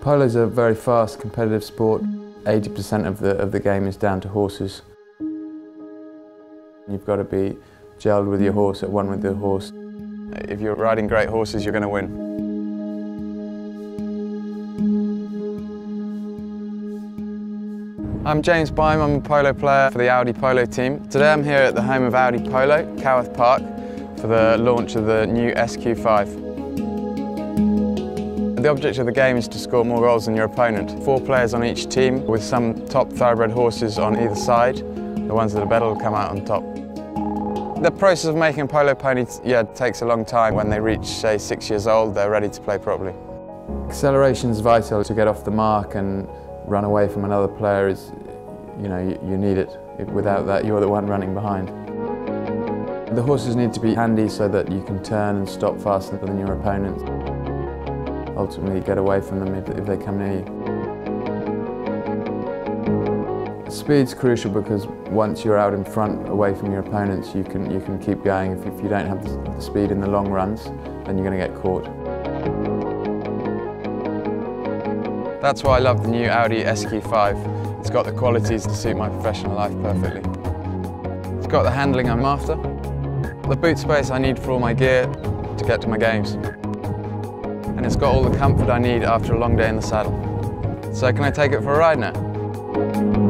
Polo is a very fast, competitive sport. 80% of the, of the game is down to horses. You've got to be gelled with your horse, at one with the horse. If you're riding great horses, you're going to win. I'm James Beim, I'm a polo player for the Audi Polo team. Today I'm here at the home of Audi Polo, Coworth Park, for the launch of the new SQ5. The object of the game is to score more goals than your opponent. Four players on each team with some top thoroughbred horses on either side. The ones that are better will come out on top. The process of making a polo pony yeah, takes a long time. When they reach, say, six years old, they're ready to play properly. Acceleration is vital to get off the mark and run away from another player is, you know, you, you need it. Without that, you're the one running behind. The horses need to be handy so that you can turn and stop faster than your opponents. ultimately get away from them if, if they come near you. Speed's crucial because once you're out in front, away from your opponents, you can, you can keep going. If, if you don't have the, the speed in the long runs, then you're going to get caught. That's why I love the new Audi SQ5. It's got the qualities to suit my professional life perfectly. It's got the handling I'm after, the boot space I need for all my gear to get to my games and it's got all the comfort I need after a long day in the saddle. So can I take it for a ride now?